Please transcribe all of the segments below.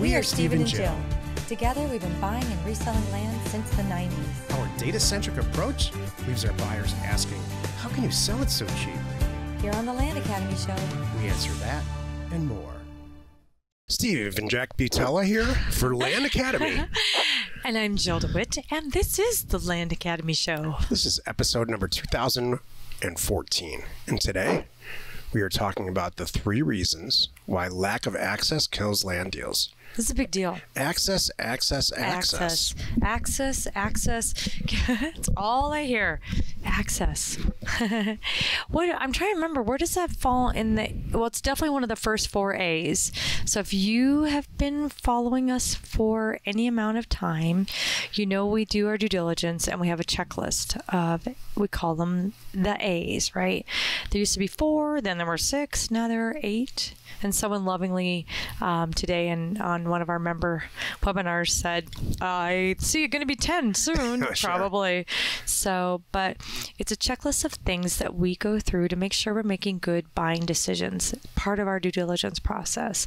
We are Steve and Jill. Together, we've been buying and reselling land since the 90s. Our data centric approach leaves our buyers asking, How can you sell it so cheap? Here on the Land Academy Show, We answer that and more. Steve and Jack Butala here for Land Academy. And I'm Jill DeWit, and this is the Land Academy Show. This is episode number 2014. And today, we are talking about the three reasons why lack of access kills land deals. This is a big deal. Access, access, access. Access, access. access. That's all I hear. Access. what I'm trying to remember, where does that fall in the well, it's definitely one of the first four A's. So if you have been following us for any amount of time, you know we do our due diligence and we have a checklist of we call them the A's, right? There used to be four, then there were six, now there are eight. And someone lovingly um, today and on one of our member webinars said, I see it going to be 10 soon, Sure. probably. So, but it's a checklist of things that we go through to make sure we're making good buying decisions, part of our due diligence process.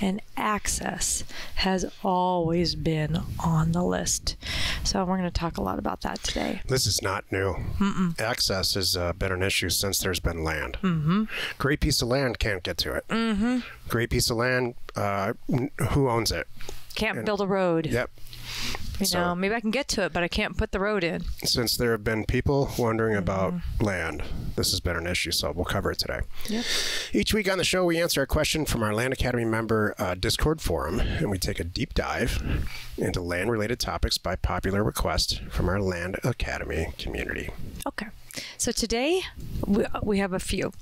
And access has always been on the list. So, we're going to talk a lot about that today. This is not new. Access has uh, been an issue since there's been land. Mm-hmm. Great piece of land can't get to it. Mm-hmm. Great piece of land. Uh, who owns it? Can't build a road. Yep. You So- know, maybe I can get to it, but I can't put the road in. Since there have been people wondering about Mm-hmm. land, this has been an issue. So we'll cover it today. Yep. Each week on the show, we answer a question from our Land Academy member uh, Discord forum, and we take a deep dive into land related topics by popular request from our Land Academy community. Okay. So today we, we have a few.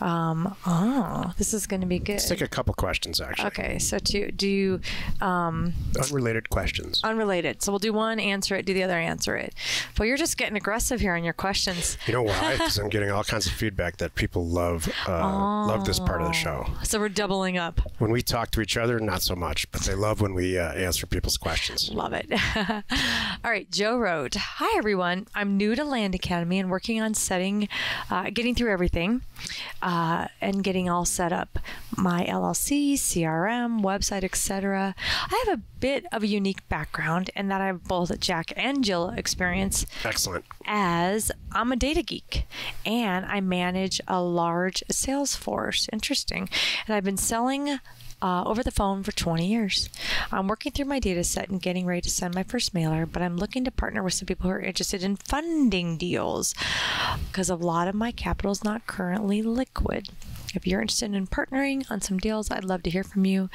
Um, oh, this is going to be good. Let's take a couple questions, actually. Okay. So to do you, um, Unrelated questions. unrelated. So we'll do one, answer it, do the other, answer it. Well, you're just getting aggressive here on your questions. You know why? Because I'm getting all kinds of feedback that people love uh, love this part of the show. So we're doubling up. When we talk to each other, not so much, but they love when we uh, answer people's questions. Love it. All right, Joe wrote, "Hi everyone. I'm new to Land Academy and working on setting, uh, getting through everything, uh, and getting all set up. My LLC, CRM, website, etc. I have a bit of a unique background in that I have both Jack and Jill experience Excellent. as I'm a data geek and I manage a large sales force. Interesting. And I've been selling uh, over the phone for 20 years. I'm working through my data set and getting ready to send my first mailer, but I'm looking to partner with some people who are interested in funding deals because a lot of my capital is not currently liquid. If you're interested in partnering on some deals, I'd love to hear from you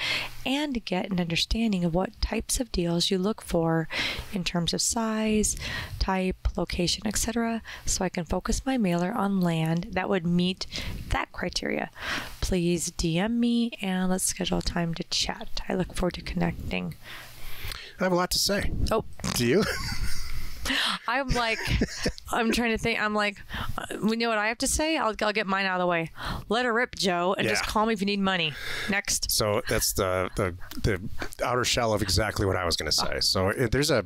and get an understanding of what types of deals you look for in terms of size, type, location, etc., so I can focus my mailer on land that would meet that criteria. Please DM me and let's schedule a time to chat. I look forward to connecting. I have a lot to say. Oh, Do you? I'm like, I'm trying to think. I'm like, you know what I have to say? I'll, I'll get mine out of the way. Let her rip, Joe, and just call me if you need money. Next. So that's the, the the outer shell of exactly what I was going to say. So if there's a,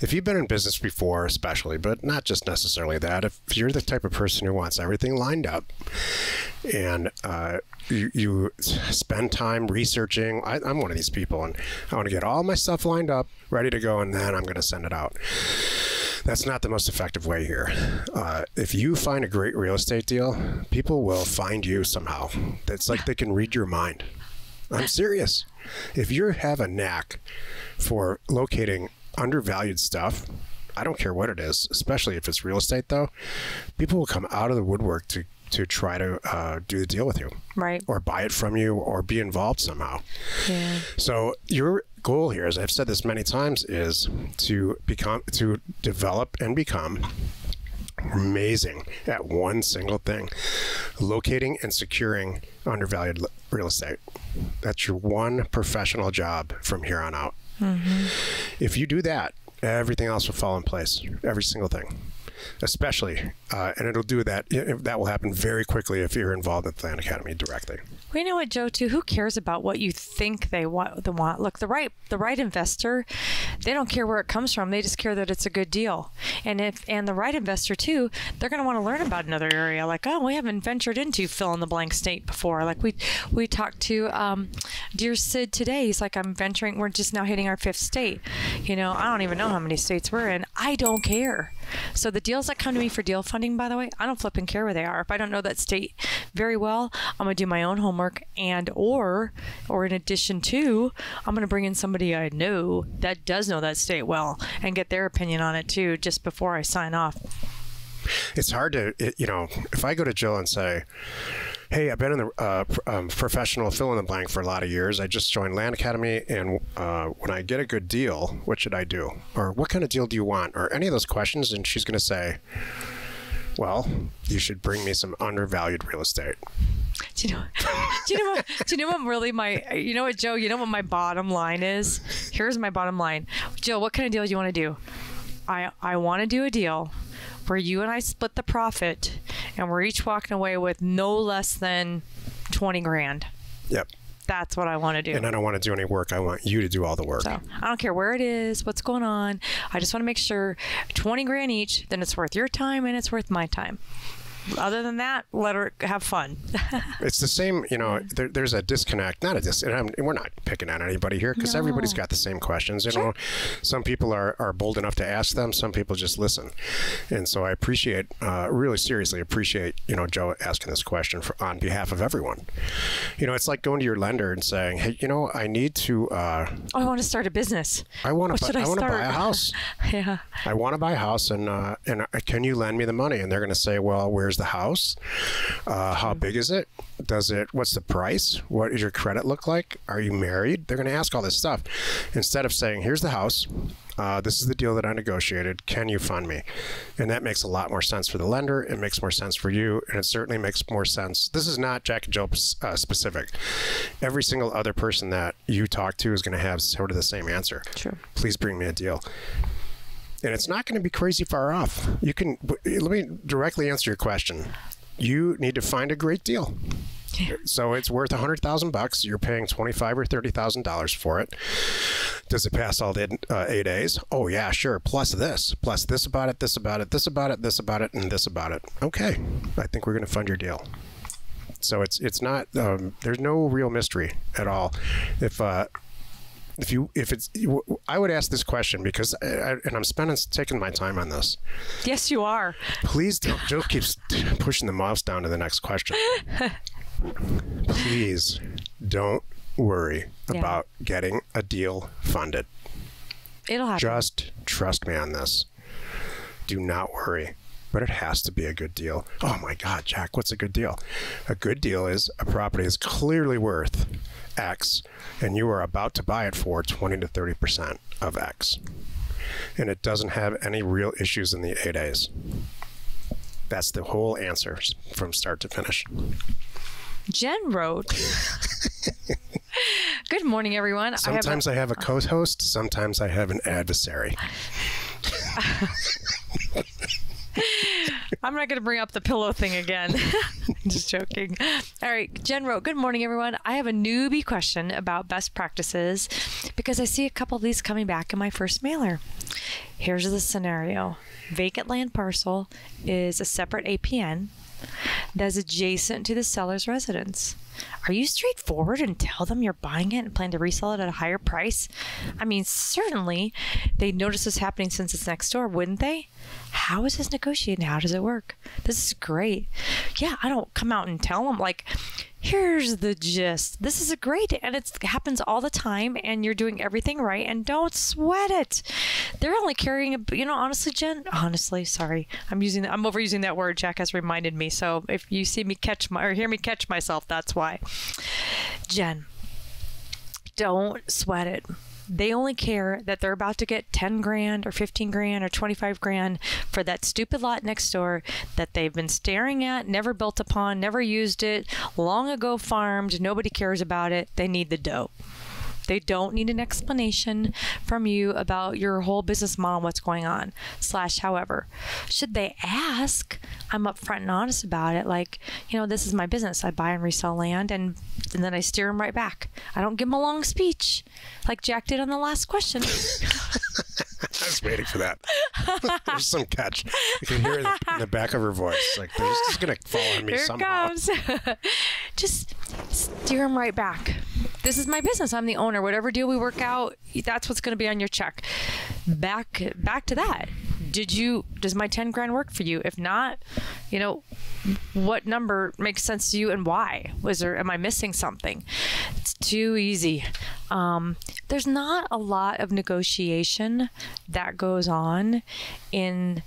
if you've been in business before, especially, but not just necessarily that. If you're the type of person who wants everything lined up, and uh, you you spend time researching, I, I'm one of these people, and I want to get all my stuff lined up, ready to go, and then I'm going to send it out. That's not the most effective way here. Uh, if you find a great real estate deal, people will find you somehow. It's like they can read your mind. I'm serious. If you have a knack for locating undervalued stuff, I don't care what it is, especially if it's real estate, though, people will come out of the woodwork to, to try to uh, do the deal with you Right. or buy it from you or be involved somehow. Yeah. So your goal here, as I've said this many times, is to become to develop and become amazing at one single thing locating and securing undervalued real estate that's your one professional job from here on out if you do that everything else will fall in place every single thing especially uh, and it'll do that that will happen very quickly if you're involved with land academy directly you know what, Joe? Too, who cares about what you think they want? They want. Look, the right, the right investor, they don't care where it comes from. They just care that it's a good deal. And if and the right investor too, they're going to want to learn about another area. Like, oh, we haven't ventured into fill in the blank state before. Like we we talked to um, dear Sid today. He's like, I'm venturing. We're just now hitting our fifth state. You know, I don't even know how many states we're in. I don't care. So the deals that come to me for deal funding, by the way, I don't flip and care where they are. If I don't know that state very well, I'm gonna do my own homework and or or in addition to, I'm gonna bring in somebody I know that does know that state well and get their opinion on it too, just before I sign off. It's hard to, you know, if I go to Jill and say, Hey, I've been in the uh, um, professional fill in the blank for a lot of years. I just joined Land Academy, and uh, when I get a good deal, what should I do? Or what kind of deal do you want? Or any of those questions, and she's going to say, "Well, you should bring me some undervalued real estate." Do you know? do you know what? Do you know what really my? You know what, Joe? You know what my bottom line is? Here's my bottom line, Jill. What kind of deal do you want to do? I I want to do a deal where you and I split the profit and we're each walking away with no less than 20 grand. Yep. That's what I want to do. And I don't want to do any work. I want you to do all the work. So I don't care where it is, what's going on. I just want to make sure 20 grand each, then it's worth your time and it's worth my time other than that, let her have fun. it's the same, you know. There, there's a disconnect, not a dis. And we're not picking on anybody here because no. everybody's got the same questions. You know, some people are, are bold enough to ask them. Some people just listen. And so I appreciate, uh, really seriously appreciate, you know, Joe asking this question for, on behalf of everyone. You know, it's like going to your lender and saying, hey, you know, I need to. Uh, oh, I want to start a business. I want to. I, I want to buy a house. yeah. I want to buy a house, and uh, and uh, can you lend me the money? And they're going to say, well, where's the house? Uh, how mm-hmm. big is it? Does it? What's the price? What does your credit look like? Are you married? They're going to ask all this stuff instead of saying, "Here's the house. Uh, this is the deal that I negotiated. Can you fund me?" And that makes a lot more sense for the lender. It makes more sense for you, and it certainly makes more sense. This is not Jack and Joe uh, specific. Every single other person that you talk to is going to have sort of the same answer. Sure. Please bring me a deal and it's not going to be crazy far off. You can let me directly answer your question. You need to find a great deal. So it's worth a hundred thousand bucks. You're paying twenty five or thirty thousand dollars for it. Does it pass all the uh, eight A's? Oh yeah, sure. Plus this, plus this about it, this about it, this about it, this about it, and this about it. Okay, I think we're going to fund your deal. So it's it's not um, there's no real mystery at all. If uh, if you if it's i would ask this question because I, and i'm spending taking my time on this yes you are please don't joe keeps pushing the mouse down to the next question please don't worry yeah. about getting a deal funded it'll happen just trust me on this do not worry but it has to be a good deal. Oh my God, Jack, what's a good deal? A good deal is a property is clearly worth X and you are about to buy it for 20 to 30% of X. And it doesn't have any real issues in the eight A's. That's the whole answer from start to finish. Jen wrote. Good morning, everyone. Sometimes I have a, I have a co host, sometimes I have an adversary. I'm not going to bring up the pillow thing again. Just joking. All right, Jen wrote, Good morning, everyone. I have a newbie question about best practices because I see a couple of these coming back in my first mailer. Here's the scenario vacant land parcel is a separate APN that's adjacent to the seller's residence. Are you straightforward and tell them you're buying it and plan to resell it at a higher price? I mean, certainly they'd notice this happening since it's next door, wouldn't they? How is this negotiated? How does it work? This is great. Yeah, I don't come out and tell them, like, here's the gist. This is a great, and it happens all the time, and you're doing everything right, and don't sweat it. They're only carrying a, you know, honestly, Jen, honestly, sorry, I'm using, I'm overusing that word. Jack has reminded me. So if you see me catch my, or hear me catch myself, that's why. Jen, don't sweat it they only care that they're about to get 10 grand or 15 grand or 25 grand for that stupid lot next door that they've been staring at, never built upon, never used it, long ago farmed, nobody cares about it. They need the dough. They don't need an explanation from you about your whole business model, what's going on. Slash, however, should they ask, I'm upfront and honest about it. Like, you know, this is my business. I buy and resell land, and, and then I steer them right back. I don't give them a long speech like Jack did on the last question. I was waiting for that. There's some catch. You can hear it in the back of her voice. Like, they're just going to fall on me Here somehow. comes. Just steer them right back. This is my business. I'm the owner. Whatever deal we work out, that's what's going to be on your check. Back back to that. Did you does my 10 grand work for you? If not, you know, what number makes sense to you and why? Was there am I missing something? It's too easy. Um, there's not a lot of negotiation that goes on in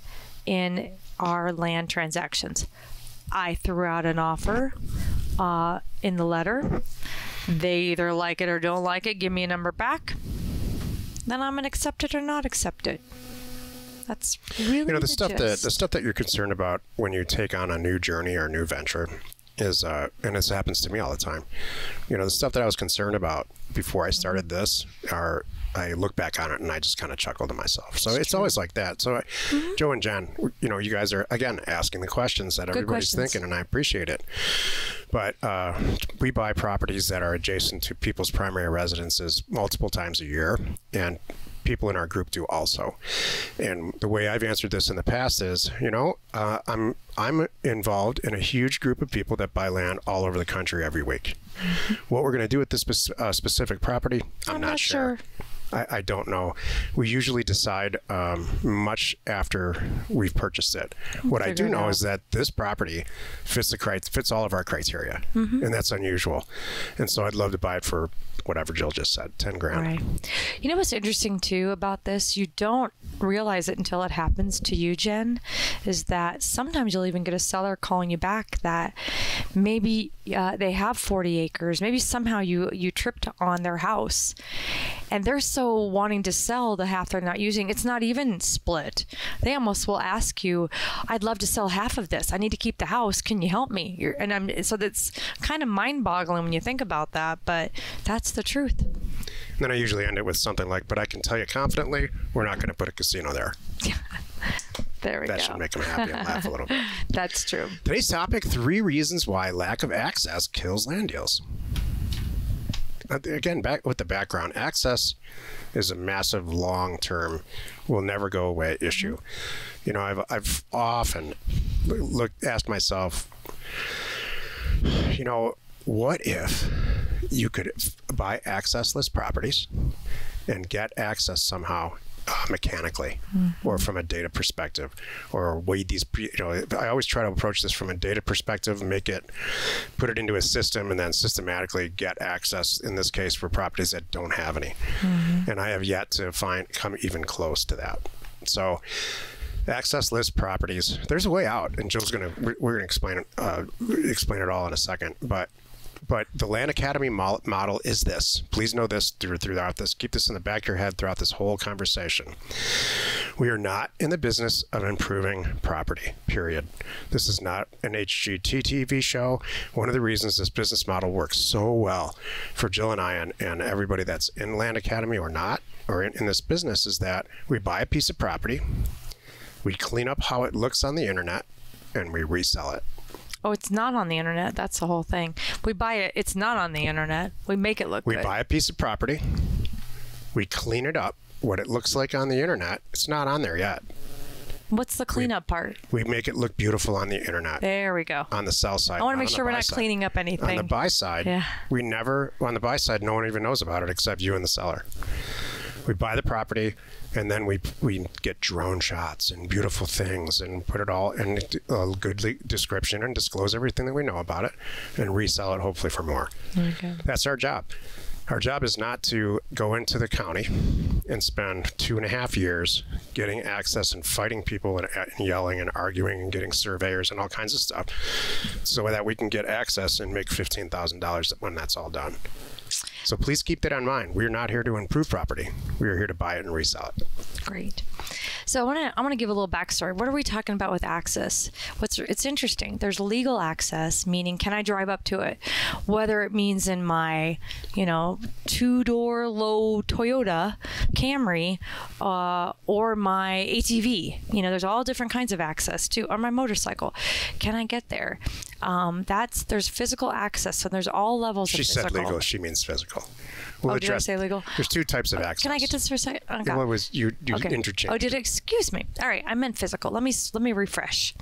in our land transactions. I threw out an offer uh, in the letter. They either like it or don't like it. Give me a number back. Then I'm gonna accept it or not accept it. That's really you know the, stuff that the stuff that you're concerned about when you take on a new journey or a new venture is uh, and this happens to me all the time you know the stuff that i was concerned about before i started Mm-hmm. this are i look back on it and i just kind of chuckle to myself so it's always like that so Mm-hmm. joe and jen you know you guys are again asking the questions that everybody's questions. thinking and i appreciate it but uh, we buy properties that are adjacent to people's primary residences multiple times a year and people in our group do also and the way i've answered this in the past is you know uh, i'm i'm involved in a huge group of people that buy land all over the country every week what we're going to do with this spec- uh, specific property i'm, I'm not, not sure. sure. I, I don't know. We usually decide um, much after we've purchased it. What I do know is that this property fits the fits all of our criteria, Mm-hmm. and that's unusual. And so I'd love to buy it for whatever Jill just said, ten grand. Right. You know what's interesting too about this? You don't realize it until it happens to you, Jen, is that sometimes you'll even get a seller calling you back that maybe uh, they have 40 acres. Maybe somehow you you tripped on their house, and they're so wanting to sell the half they're not using. It's not even split. They almost will ask you, "I'd love to sell half of this. I need to keep the house. Can you help me?" You're, and I'm so that's kind of mind-boggling when you think about that, but that's the truth. And then I usually end it with something like, "But I can tell you confidently, we're not going to put a casino there." There we That go. should make them happy and laugh a little bit. That's true. Today's topic: three reasons why lack of access kills land deals. Uh, Again, back with the background, access is a massive, long-term, will never go away issue. You know, I've I've often looked asked myself, you know, what if you could buy accessless properties and get access somehow uh, mechanically or from a data perspective or weigh these you know i always try to approach this from a data perspective make it put it into a system and then systematically get access in this case for properties that don't have any. And i have yet to find come even close to that. So access list properties there's a way out and joe's gonna we're, we're gonna explain it uh, explain it all in a second but but the land academy model is this. Please know this through, throughout this. Keep this in the back of your head throughout this whole conversation. We are not in the business of improving property period. This is not an HGTV show. One of the reasons this business model works so well for jill and i and, and everybody that's in land academy or not or in, in this business is that we buy a piece of property we clean up how it looks on the internet and we resell it Oh, it's not on the internet. That's the whole thing. We buy it. It's not on the internet. We make it look We good. buy a piece of property, we clean it up. What it looks like on the internet, it's not on there yet. What's the cleanup part? We make it look beautiful on the internet. There we go. On the sell side. I want to make on the sure we're buy not side. cleaning up anything. On the buy side, Yeah. we never, on the buy side, no one even knows about it except you and the seller. We buy the property and then we we get drone shots and beautiful things and put it all in a good description and disclose everything that we know about it and resell it hopefully for more. Okay. That's our job. Our job is not to go into the county and spend two and a half years getting access and fighting people and, uh, and yelling and arguing and getting surveyors and all kinds of stuff so that we can get access and make $15,000 when that's all done. So please keep that in mind. We're not here to improve property. We are here to buy it and resell it. Great. So I want to I want to give a little backstory. What are we talking about with access? What's it's interesting. There's legal access, meaning can I drive up to it, whether it means in my, you know, two door low Toyota Camry, uh, or my ATV. You know, there's all different kinds of access to, or my motorcycle. Can I get there? Um, that's there's physical access. So there's all levels. She of said legal. She means physical. We'll Oh, did I say legal? There's two types of access. Can I get this for a second? Okay. What was you? You Okay. interchanged. Oh, did it? Excuse me. All right, I meant physical. Let me let me refresh.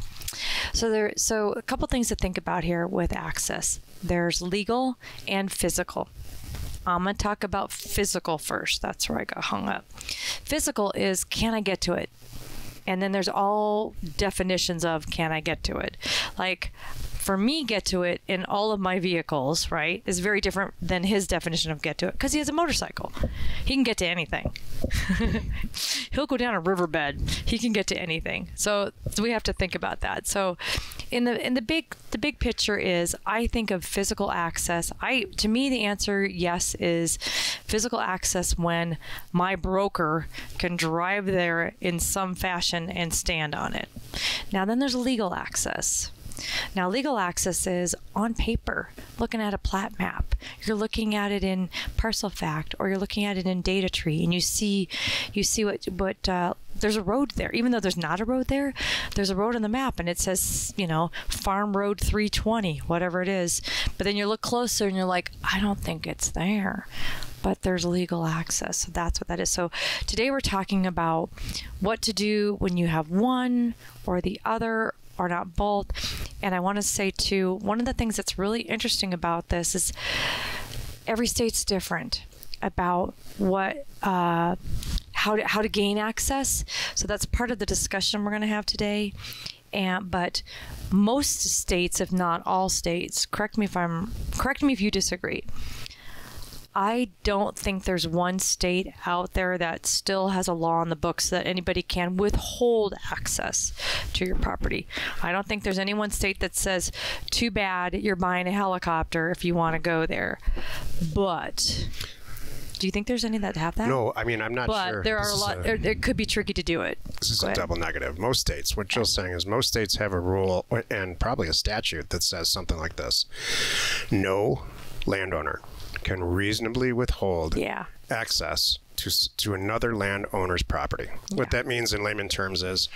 So there, so a couple things to think about here with access. There's legal and physical. I'm gonna talk about physical first. That's where I got hung up. Physical is can I get to it? And then there's all definitions of can I get to it? Like for me, get to it in all of my vehicles, right, is very different than his definition of get to it because he has a motorcycle. He can get to anything. He'll go down a riverbed. He can get to anything. So, so we have to think about that. So, in the in the big the big picture is I think of physical access. I to me the answer yes is physical access when my broker can drive there in some fashion and stand on it. Now then there's legal access. Now, legal access is on paper, looking at a plat map. You're looking at it in Parcel Fact, or you're looking at it in Data Tree, and you see, you see what what uh, there's a road there. Even though there's not a road there, there's a road on the map, and it says, you know, Farm Road 320, whatever it is. But then you look closer, and you're like, I don't think it's there but there's legal access. So that's what that is. So today we're talking about what to do when you have one or the other or not both. And I want to say too, one of the things that's really interesting about this is every state's different about what uh, how to how to gain access. So that's part of the discussion we're going to have today. And but most states, if not all states, correct me if I'm correct me if you disagree. I don't think there's one state out there that still has a law on the books that anybody can withhold access to your property. I don't think there's any one state that says, too bad, you're buying a helicopter if you want to go there. But do you think there's any that have that? No, I mean I'm not But sure. But there are a lot, it, it could be tricky to do it. This is Go a ahead. double negative. Most states, what Jill's saying is most states have a rule and probably a statute that says something like this No landowner can reasonably withhold Yeah. access to, to another landowner's property. What that means in layman terms is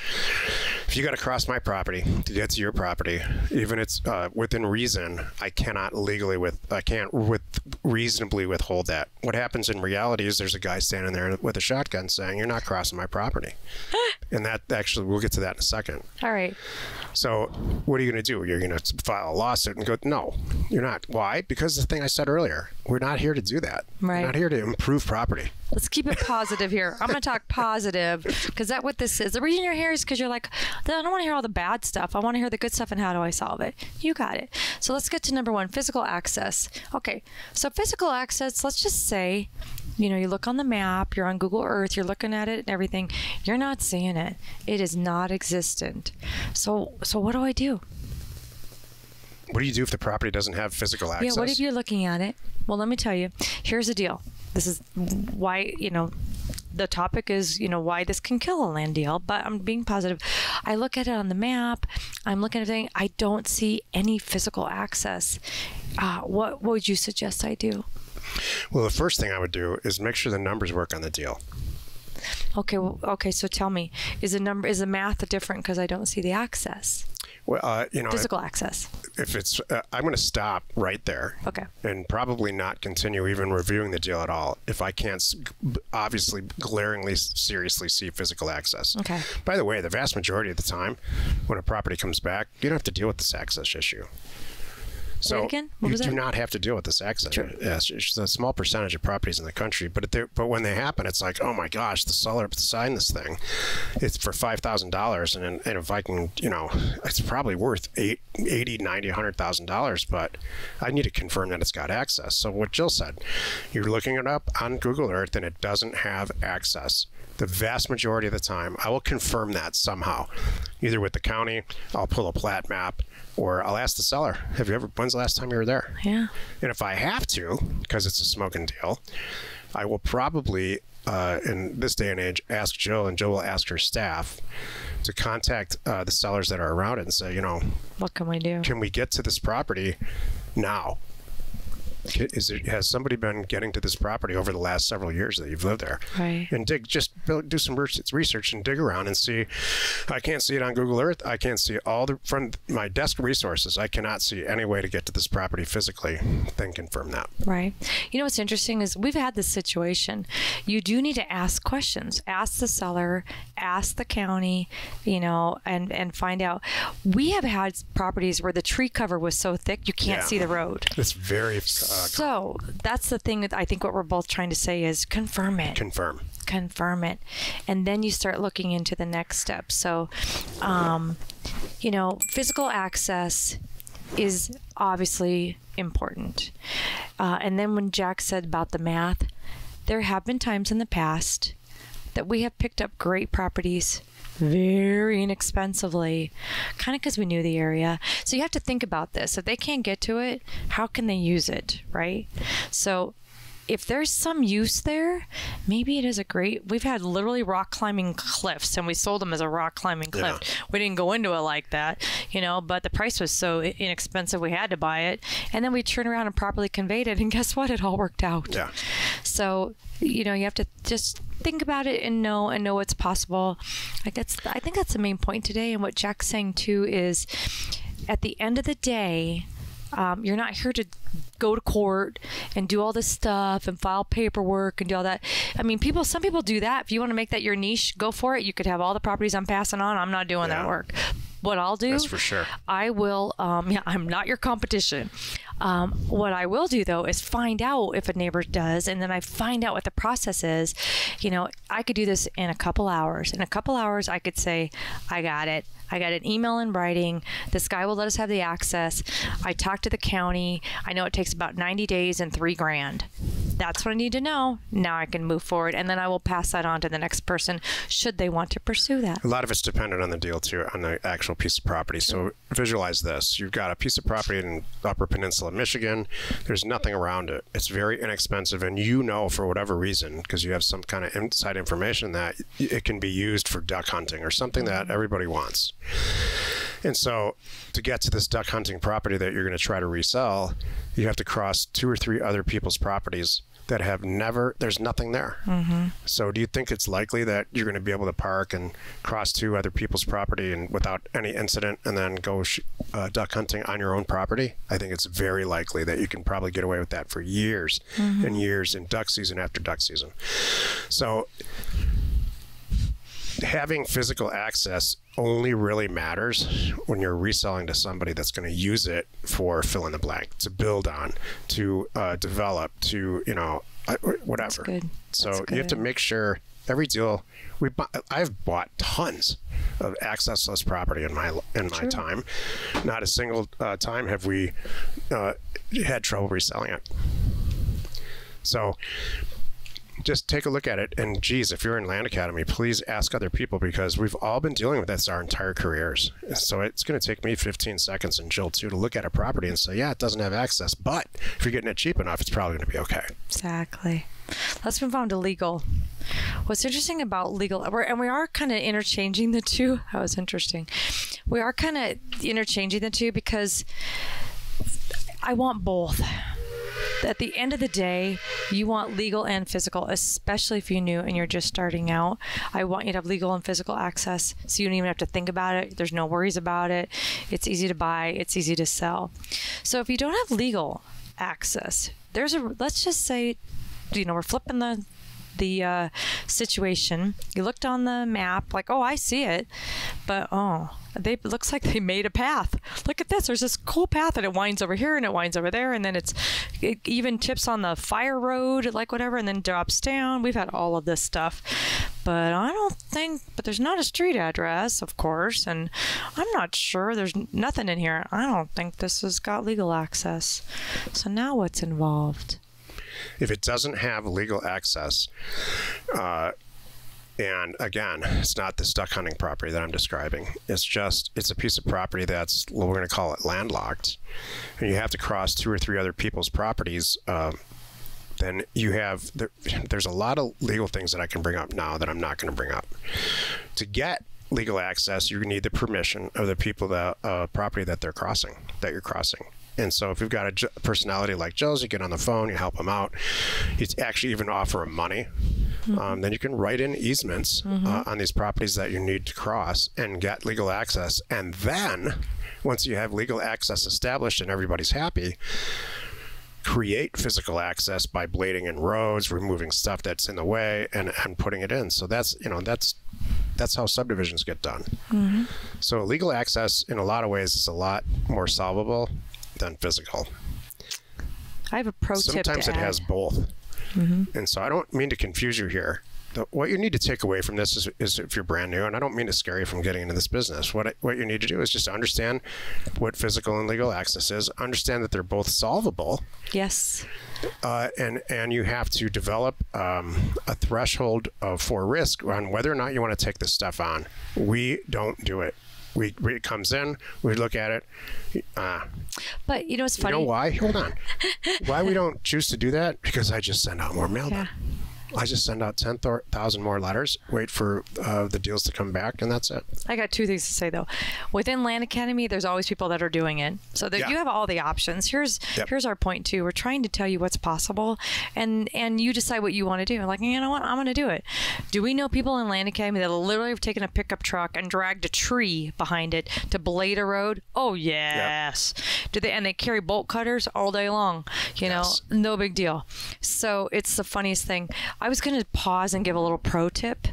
if you got to cross my property to get to your property, even it's uh, within reason, I cannot legally with I can't with reasonably withhold that. What happens in reality is there's a guy standing there with a shotgun saying, "You're not crossing my property," and that actually we'll get to that in a second. All right. So, what are you going to do? You're going to file a lawsuit and go, no, you're not. Why? Because the thing I said earlier, we're not here to do that. Right. We're not here to improve property. Let's keep it positive here. I'm going to talk positive because that's what this is. The reason you're here is because you're like, I don't want to hear all the bad stuff. I want to hear the good stuff and how do I solve it? You got it. So let's get to number one physical access. Okay. So, physical access, let's just say, you know, you look on the map, you're on Google Earth, you're looking at it and everything. You're not seeing it. It is not existent. So, so what do I do? What do you do if the property doesn't have physical access? Yeah, what if you're looking at it? Well, let me tell you. Here's the deal. This is why, you know, the topic is, you know, why this can kill a land deal, but I'm being positive. I look at it on the map, I'm looking at everything, I don't see any physical access. Uh, what, what would you suggest I do? Well, the first thing I would do is make sure the numbers work on the deal. Okay, well, okay, so tell me, is the number is the math different because I don't see the access, Well, uh, you know, physical access? if it's, uh, I'm going to stop right there. Okay. And probably not continue even reviewing the deal at all if I can't obviously glaringly seriously see physical access. Okay. By the way, the vast majority of the time, when a property comes back, you don't have to deal with this access issue. So again? You do not have to deal with this access. Yes, it's a small percentage of properties in the country, but but when they happen, it's like, oh my gosh, the seller signed this thing. It's for five thousand dollars, and and if I can, you know, it's probably worth eight, eighty, ninety, hundred thousand dollars, but I need to confirm that it's got access. So what Jill said, you're looking it up on Google Earth, and it doesn't have access. The vast majority of the time, I will confirm that somehow, either with the county, I'll pull a plat map, or I'll ask the seller, "Have you ever? When's the last time you were there?" Yeah. And if I have to, because it's a smoking deal, I will probably, uh, in this day and age, ask Jill, and Jill will ask her staff to contact uh, the sellers that are around it and say, you know, What can we do? can we get to this property now? Is there, has somebody been getting to this property over the last several years that you've lived there? Right. And dig, just build, do some research and dig around and see. I can't see it on Google Earth. I can't see all the from my desk resources. I cannot see any way to get to this property physically. Then confirm that. Right. You know what's interesting is we've had this situation. You do need to ask questions. Ask the seller, ask the county, you know, and and find out. We have had properties where the tree cover was so thick you can't Yeah. see the road. It's very So that's the thing that I think what we're both trying to say is confirm it. confirm. confirm it and then you start looking into the next step so um, you know physical access is obviously important uh, and then when jack said about the math there have been times in the past that we have picked up great properties very inexpensively, kind of because we knew the area. So you have to think about this. If they can't get to it, how can they use it, right? So if there's some use there, maybe it is a great. We've had literally rock climbing cliffs, and we sold them as a rock climbing cliff. We didn't go into it like that, you know, but the price was so inexpensive, we had to buy it. And then we turned around and properly conveyed it, and guess what? It all worked out. Yeah. So you know, you have to just think about it and know and know what's possible. Like that's I think that's the main point today. And what Jack's saying too is, at the end of the day, um, you're not here to go to court and do all this stuff and file paperwork and do all that. I mean, people, some people do that. If you want to make that your niche, go for it. You could have all the properties I'm passing on. I'm not doing Yeah. that work. What I'll do, That's for sure. I will. Um, yeah, I'm not your competition. Um, what I will do though is find out if a neighbor does, and then I find out what the process is. You know, I could do this in a couple hours. In a couple hours, I could say, I got it. I got an email in writing. This guy will let us have the access. I talked to the county. I know it takes about 90 days and three grand. That's what I need to know. Now I can move forward, and then I will pass that on to the next person should they want to pursue that. A lot of it's dependent on the deal too, on the actual piece of property. So visualize this: you've got a piece of property in Upper Peninsula, Michigan. There's nothing around it. It's very inexpensive, and you know for whatever reason, because you have some kind of inside information that it can be used for duck hunting or something that mm-hmm. everybody wants. And so, to get to this duck hunting property that you're going to try to resell, you have to cross two or three other people's properties that have never, there's nothing there. Mm-hmm. So, do you think it's likely that you're going to be able to park and cross two other people's property and without any incident and then go sh- uh, duck hunting on your own property? I think it's very likely that you can probably get away with that for years and years in duck season after duck season. So, having physical access only really matters when you're reselling to somebody that's going to use it for fill in the blank to build on to uh, develop to you know uh, whatever. So you have to make sure every deal we I've bought tons of accessless property in my in my time. Not a single uh, time have we uh, had trouble reselling it. So just take a look at it. And geez, if you're in Land Academy, please ask other people because we've all been dealing with this our entire careers. So it's going to take me 15 seconds and Jill too to look at a property and say, yeah, it doesn't have access. But if you're getting it cheap enough, it's probably going to be okay. Exactly. Let's move on to legal. What's interesting about legal, and we are kind of interchanging the two. That was interesting. We are kind of interchanging the two because I want both. At the end of the day, you want legal and physical, especially if you're new and you're just starting out. I want you to have legal and physical access so you don't even have to think about it. There's no worries about it. It's easy to buy, it's easy to sell. So if you don't have legal access, there's a, let's just say, you know, we're flipping the the uh, situation. You looked on the map, like, oh, I see it, but oh, they looks like they made a path. Look at this. There's this cool path, and it winds over here, and it winds over there, and then it's it even tips on the fire road, like whatever, and then drops down. We've had all of this stuff, but I don't think. But there's not a street address, of course, and I'm not sure. There's nothing in here. I don't think this has got legal access. So now what's involved? If it doesn't have legal access, uh, and again, it's not the duck hunting property that I'm describing. It's just it's a piece of property that's well, we're going to call it landlocked, and you have to cross two or three other people's properties. Um, then you have there, there's a lot of legal things that I can bring up now that I'm not going to bring up. To get legal access, you need the permission of the people that uh, property that they're crossing, that you're crossing. And so, if you've got a j- personality like Joe's, you get on the phone, you help them out. You actually even offer them money. Um, then you can write in easements uh, on these properties that you need to cross and get legal access. And then, once you have legal access established and everybody's happy, create physical access by blading in roads, removing stuff that's in the way, and, and putting it in. So that's you know that's that's how subdivisions get done. So legal access, in a lot of ways, is a lot more solvable than physical. I have a pro tip. Sometimes it add. has both. And so I don't mean to confuse you here. The, what you need to take away from this is, is if you're brand new, and I don't mean to scare you from getting into this business. What I, what you need to do is just understand what physical and legal access is. Understand that they're both solvable, Yes. uh, and and you have to develop um, a threshold of, for risk on whether or not you want to take this stuff on. We don't do it. We, we it comes in, we look at it. Uh, But you know what's you know why? Hold on. why we don't choose to do that? Because I just send out more mail. Yeah. I just send out 10,000 more letters, wait for uh, the deals to come back, and that's it. I got two things to say though. Within Land Academy, there's always people that are doing it, so that Yeah. you have all the options. Here's Yep. here's our point too. We're trying to tell you what's possible, and and you decide what you want to do. Like you know what, I'm going to do it. Do we know people in Land Academy that literally have taken a pickup truck and dragged a tree behind it to blade a road? Oh yes. Do they and they carry bolt cutters all day long? You Yes. know, no big deal. So it's the funniest thing. I was going to pause and give a little pro tip.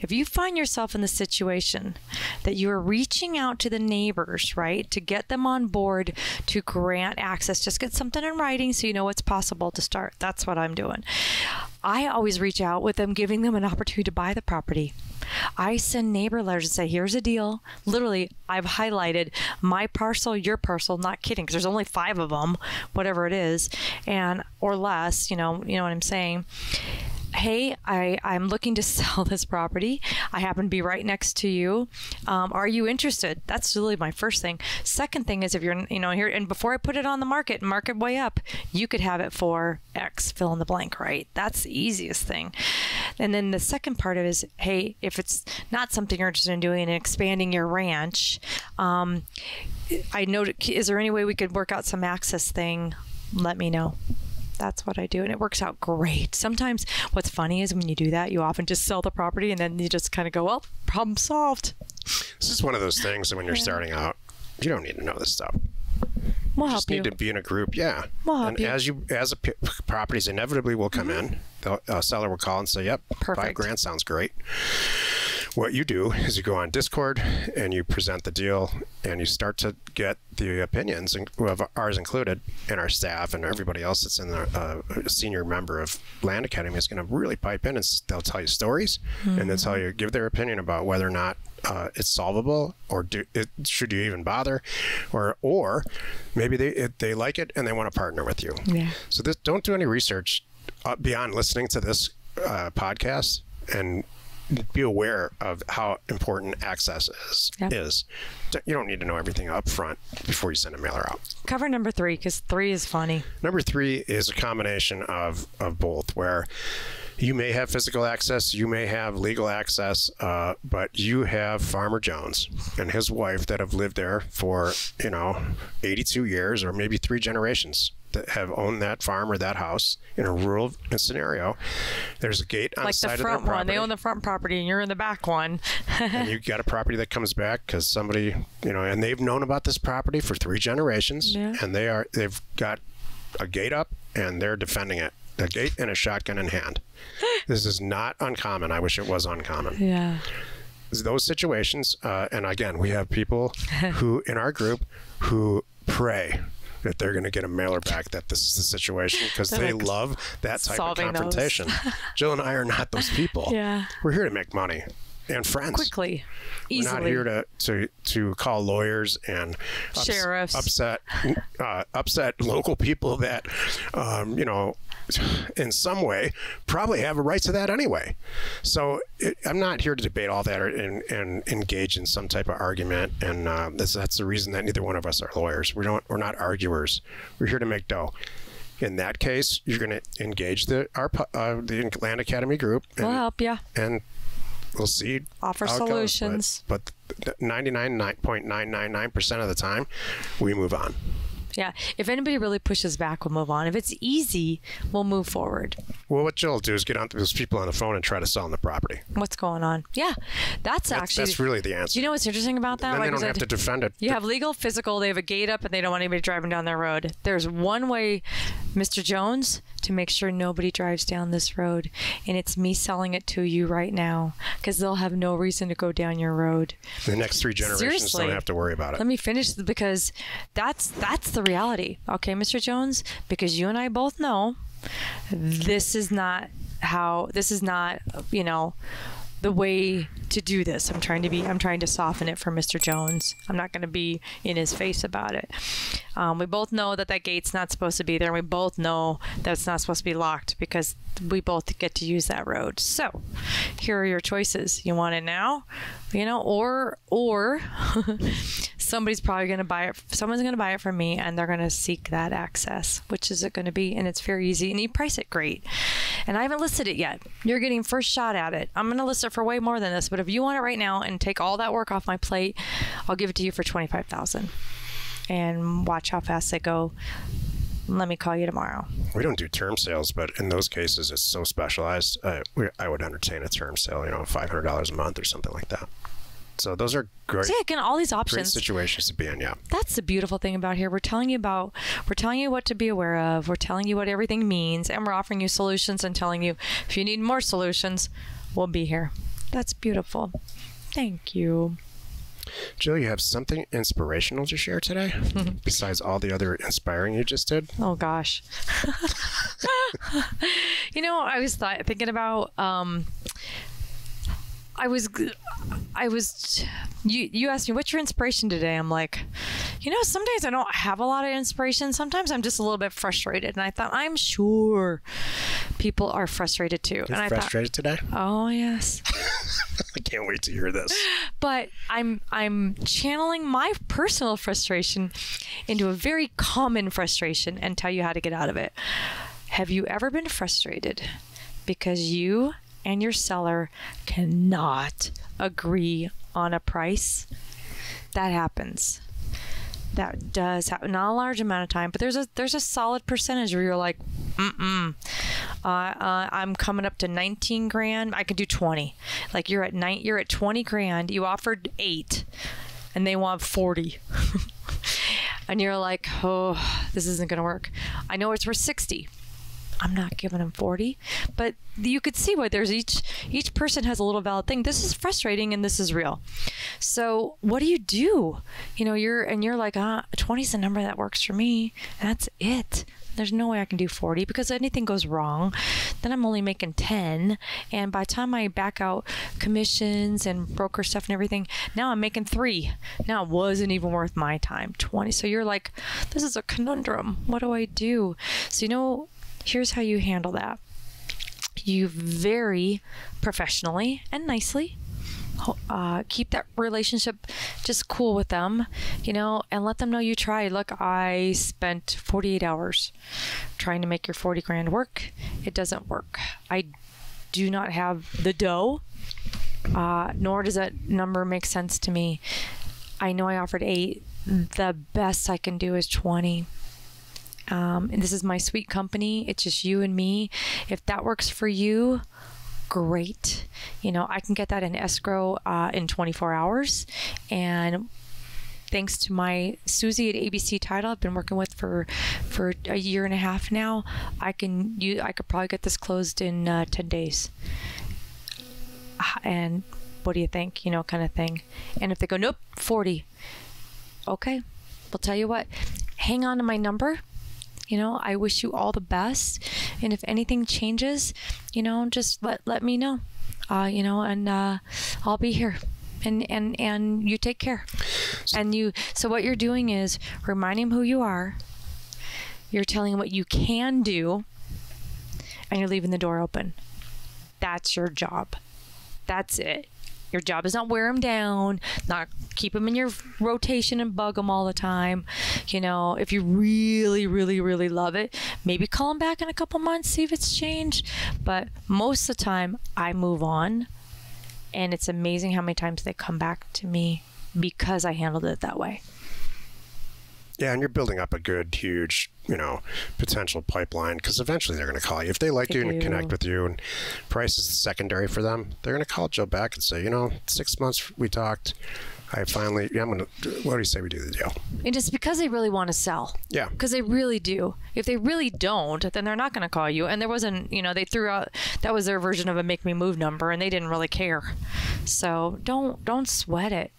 If you find yourself in the situation that you are reaching out to the neighbors, right, to get them on board to grant access, just get something in writing so you know what's possible to start. That's what I'm doing. I always reach out with them, giving them an opportunity to buy the property. I send neighbor letters and say, here's a deal. Literally, I've highlighted my parcel, your parcel, not kidding, because there's only five of them, whatever it is, and or less, you know, you know what I'm saying hey I, i'm looking to sell this property. I happen to be right next to you. Um, are you interested? That's really my first thing. Second thing is if you're you know here and before i put it on the market market way up you could have it for x fill in the blank right? That's the easiest thing. And then the second part of it is hey if it's not something you're interested in doing and expanding your ranch um, i know is there any way we could work out some access thing? Let me know that's what I do, and it works out great. Sometimes what's funny is when you do that, you often just sell the property, and then you just kind of go, "Well, problem solved." This is one of those things that when you're starting out, you don't need to know this stuff. We'll You just you. need to be in a group, yeah. We'll and you. Mm-hmm. as you as a p- properties inevitably will come in, the uh, seller will call and say, "Yep, five Perfect. grand sounds great." What you do is you go on Discord and you present the deal, and you start to get the opinions, of ours included, and our staff and everybody else that's in the uh, a senior member of Land Academy is going to really pipe in, and they'll tell you stories, and they'll tell Mm-hmm. you give their opinion about whether or not uh, it's solvable, or do it, should you even bother, or or maybe they it, they like it and they want to partner with you. Yeah. So this don't do any research uh, beyond listening to this uh, podcast and be aware of how important access is. Is you don't need to know everything up front before you send a mailer out. Cover number three because three is funny. Number three is a combination of, of both, where you may have physical access, you may have legal access, uh, but you have Farmer Jones and his wife that have lived there for, you know, 82 years or maybe three generations that have owned that farm or that house in a rural scenario. There's a gate on Like the side the front of their one, they own the front property, and you're in the back one. and you've got a property that comes back because somebody, you know, and they've known about this property for three generations, Yeah. and they are they've got a gate up and they're defending it, a gate and a shotgun in hand. this is not uncommon. I wish it was uncommon. yeah. Those situations, uh, and again, we have people who in our group who pray. That they're going to get a mailer back that this is the situation because They're like love that type of confrontation. Jill and I are not those people. Yeah. We're here to make money and friends. Quickly, easily. We're not here to, to, to call lawyers and ups- Sheriffs. upset uh, upset local people that um, you know in some way probably have a right to that anyway. So it, I'm not here to debate all that or, and, and engage in some type of argument. And uh, that's, that's the reason that neither one of us are lawyers. We don't we're not arguers. We're here to make dough. In that case, you're going to engage the our uh, the Land Academy group, and, We'll help you. and we'll see. Offer it goes. But- solutions. But ninety nine point nine nine nine percent of the time, we move on. Yeah. If anybody really pushes back, we'll move on. If it's easy, we'll move forward. Well, what Jill will do is get on to those people on the phone and try to sell them the property. What's going on? Yeah. That's, That's, actually that's really the answer. you know what's interesting about that? then Like they don't have to defend it. You have legal, physical. They have a gate up, and they don't want anybody driving down their road. There's one way, Mr. Jones, to make sure nobody drives down this road, and it's me selling it to you right now because they'll have no reason to go down your road. the next three generations Seriously. don't have to worry about it. Let me finish because that's that's the reality. Okay, Mr. Jones, because you and I both know this is not how this is not, you know, the way to do this. I'm trying to be I'm trying to soften it for Mr. Jones. I'm not going to be in his face about it. Um, we both know that that gate's not supposed to be there. and We both know that it's not supposed to be locked because we both get to use that road. So, here are your choices. You want it now, you know, or or somebody's probably going to buy it. Someone's going to buy it from me, and they're going to seek that access. Which is it going to be? And it's very easy, and you price it great. And I haven't listed it yet. You're getting first shot at it. I'm going to list it for way more than this, but if you want it right now and take all that work off my plate, I'll give it to you for twenty five thousand. And watch how fast they go. Let me call you tomorrow. We don't do term sales, but in those cases, it's so specialized. Uh, we, I would entertain a term sale, you know, five hundred dollars a month or something like that. So those are great, So yeah, again, all these options. great situations to be in. Yeah. that's the beautiful thing about here. We're telling you about, we're telling you what to be aware of. We're telling you what everything means, and we're offering you solutions and telling you if you need more solutions, we'll be here. That's beautiful. Thank you. Jill, you have something inspirational to share today, besides all the other inspiring you just did. Oh gosh. you know, I was th- thinking about. Um, I was, I was. You you asked me what's your inspiration today. I'm like, you know, some days I don't have a lot of inspiration. Sometimes I'm just a little bit frustrated, and I thought I'm sure people are frustrated too. and You're I frustrated today? oh yes. I can't wait to hear this. but I'm I'm channeling my personal frustration into a very common frustration and tell you how to get out of it. Have you ever been frustrated because you and your seller cannot agree on a price? That happens. That does happen. Not a large amount of time, but there's a there's a solid percentage where you're like, mm-mm. Uh, uh, I'm coming up to 19 grand. I can do 20. Like you're at night, you're at 20 grand. You offered eight, and they want 40. and you're like, oh, this isn't gonna work. I know it's worth 60. I'm not giving them 40, but you could see why there's each each person has a little valid thing. This is frustrating and this is real. So what do you do? You know, you're and you're like, ah, 20 is the number that works for me. That's it. There's no way I can do 40 because anything goes wrong, then I'm only making 10. And by the time I back out commissions and broker stuff and everything, now I'm making three. Now it wasn't even worth my time. 20. So you're like, this is a conundrum. What do I do? So, you know, here's how you handle that you very professionally and nicely uh, keep that relationship just cool with them, you know, and let them know you tried. Look, I spent 48 hours trying to make your 40 grand work. It doesn't work. I do not have the dough, uh, nor does that number make sense to me. I know I offered eight. The best I can do is 20. Um, and this is my sweet company. It's just you and me. If that works for you, great. You know, I can get that in escrow uh, in 24 hours. And thanks to my Susie at ABC Title, I've been working with for for a year and a half now. I can you I could probably get this closed in uh, 10 days. Ah, And what do you think? You know, kind of thing. And if they go, nope, 40. Okay, we'll tell you what, hang on to my number. You know, I wish you all the best. And if anything changes, you know, just let let me know. Uh, you know, and uh, I'll be here. And and and you take care. And you. So what you're doing is reminding him who you are. You're telling him what you can do, and you're leaving the door open. That's your job. That's it. Your job is not wear them down, not keep them in your rotation and bug them all the time. You know, if you really, really, really love it, maybe call them back in a couple months, see if it's changed. But most of the time, I move on. And it's amazing how many times they come back to me because I handled it that way. Yeah, and you're building up a good, huge, you know, potential pipeline because eventually they're going to call you if they like They you and connect with you, and price is secondary for them. They're going to call Joe back and say, you know, six months we talked. I finally, yeah, I'm going to. What do you say we do the deal? And it's because they really want to sell. Yeah. Because they really do. If they really don't, then they're not going to call you. And there wasn't, you know, they threw out that was their version of a make me move number, and they didn't really care. So don't don't sweat it.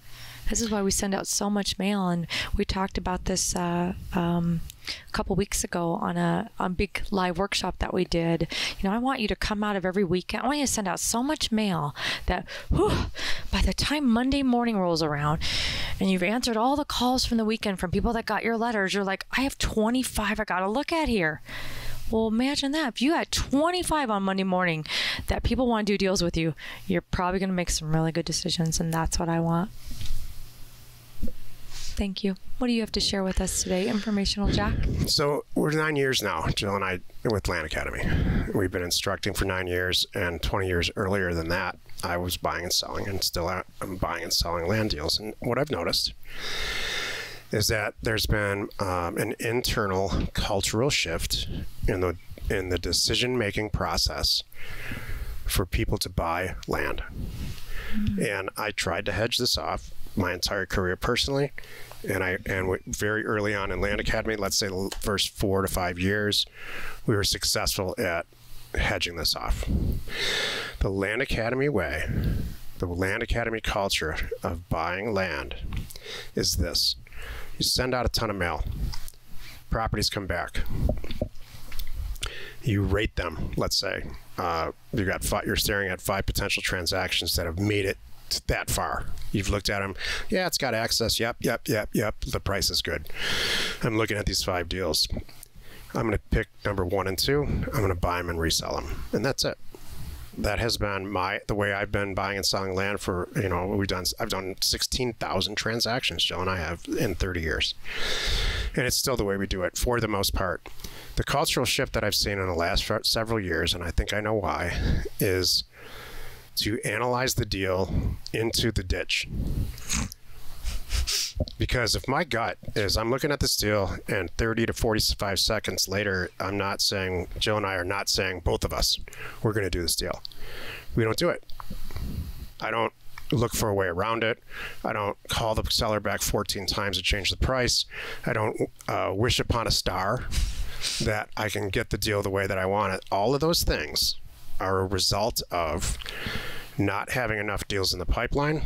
This is why we send out so much mail, and we talked about this uh, um, a couple weeks ago on a on big live workshop that we did. You know, I want you to come out of every weekend. I want you to send out so much mail that whew, by the time Monday morning rolls around, and you've answered all the calls from the weekend from people that got your letters, you're like, I have 25 I got to look at here. Well, imagine that. If you had 25 on Monday morning that people want to do deals with you, you're probably going to make some really good decisions, and that's what I want. Thank you. What do you have to share with us today? Informational Jack? So we're nine years now, Jill and I, with Land Academy. We've been instructing for nine years, and 20 years earlier than that, I was buying and selling, and still I'm buying and selling land deals. And what I've noticed is that there's been um, an internal cultural shift in the in the decision making process for people to buy land. And I tried to hedge this off my entire career personally. And I and very early on in Land Academy, let's say the first four to five years, we were successful at hedging this off. The Land Academy way, the Land Academy culture of buying land is this. You send out a ton of mail. Properties come back. You rate them. Let's say uh, you got you're staring at five potential transactions that have made it that far. You've looked at them. Yeah, it's got access. Yep, yep, yep, yep. The price is good. I'm looking at these five deals. I'm going to pick number one and two. I'm going to buy them and resell them, and that's it that has been my the way I've been buying and selling land for you know we've done I've done sixteen thousand transactions Jill and I have in thirty years, and it's still the way we do it for the most part. The cultural shift that I've seen in the last several years, and I think I know why, is to analyze the deal into the ditch. Because if my gut is I'm looking at this deal and 30 to 45 seconds later, I'm not saying, Jill and I are not saying, both of us, we're going to do this deal. We don't do it. I don't look for a way around it. I don't call the seller back 14 times to change the price. I don't uh, wish upon a star that I can get the deal the way that I want it. All of those things are a result of not having enough deals in the pipeline,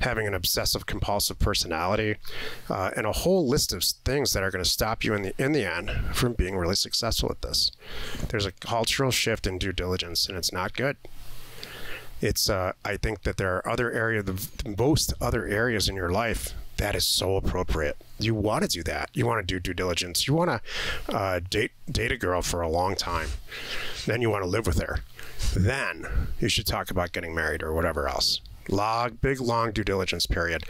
having an obsessive compulsive personality, uh, and a whole list of things that are going to stop you in the in the end from being really successful at this. There's a cultural shift in due diligence, and it's not good. It's uh, I think that there are other areas, the most other areas in your life that is so appropriate. You want to do that. You want to do due diligence. You want to uh, date date a girl for a long time. Then you want to live with her. Then you should talk about getting married or whatever else. Long, big, long due diligence period.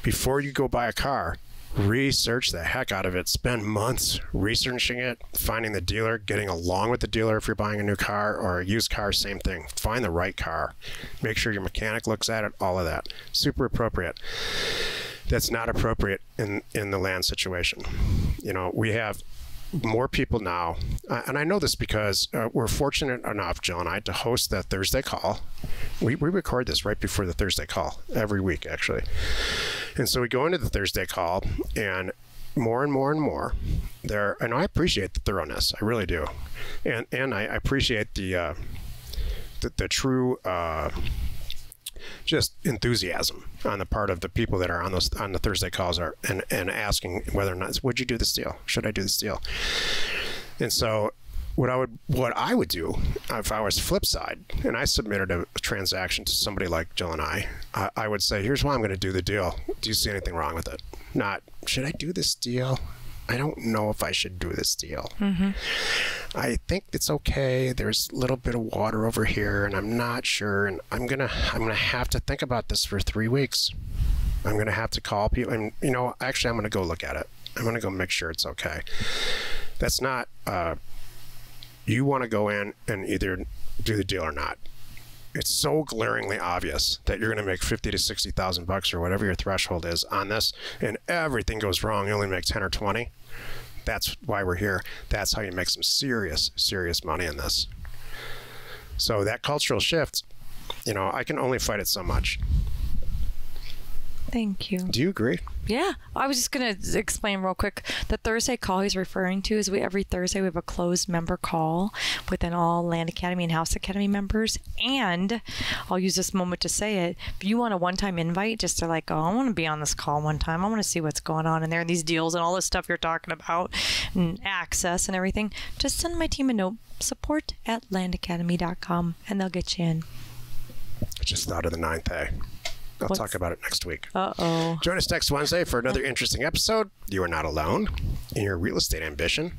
Before you go buy a car, research the heck out of it. Spend months researching it, finding the dealer, getting along with the dealer if you're buying a new car or a used car, same thing. Find the right car. Make sure your mechanic looks at it, all of that. Super appropriate that's not appropriate in in the land situation. You know, we have more people now, uh, and I know this because uh, we're fortunate enough, Jill and I, to host that Thursday call. We, we record this right before the Thursday call every week, actually. And so we go into the Thursday call, and more and more and more there, and I appreciate the thoroughness, I really do, and and I, appreciate the uh, the, the true. Just enthusiasm on the part of the people that are on those on the Thursday calls are and and asking whether or not would you do this deal? Should I do this deal? And so what I would what I would do if I was flip side and I submitted a, transaction to somebody like Jill and I, I, I would say, here's why I'm going to do the deal. Do you see anything wrong with it? Not should I do this deal? I don't know if I should do this deal. I think it's okay. There's a little bit of water over here, and I'm not sure. And I'm gonna I'm gonna have to think about this for three weeks. I'm gonna have to call people, and you know, actually, I'm gonna go look at it. I'm gonna go make sure it's okay. That's not. Uh, you want to go in and either do the deal or not. It's so glaringly obvious that you're going to make fifty to sixty thousand bucks or whatever your threshold is on this, and everything goes wrong. You only make ten or twenty. That's why we're here. That's how you make some serious, serious money in this. So that cultural shift, you know, I can only fight it so much. Thank you. Do you agree? Yeah, I was just gonna explain real quick. The Thursday call he's referring to is we every Thursday we have a closed member call within all Land Academy and House Academy members. And I'll use this moment to say it. If you want a one-time invite, just to like, oh, I want to be on this call one time. I want to see what's going on in there, and these deals and all this stuff you're talking about, and access and everything. Just send my team a note. Support at landacademy.com, and they'll get you in. I just thought of the ninth A. I'll What's- talk about it next week. Uh oh. Join us next Wednesday for another interesting episode. You are not alone in your real estate ambition.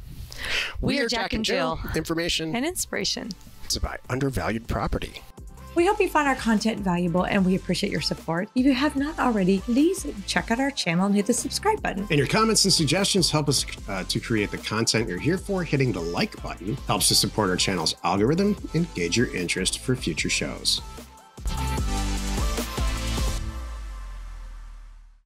We are Jack and Jill. Information And inspiration. to buy undervalued property. We hope you find our content valuable and we appreciate your support. If you have not already, please check out our channel and hit the subscribe button. And your comments and suggestions help us uh, to create the content you're here for. Hitting the like button helps to support our channel's algorithm and gauge your interest for future shows.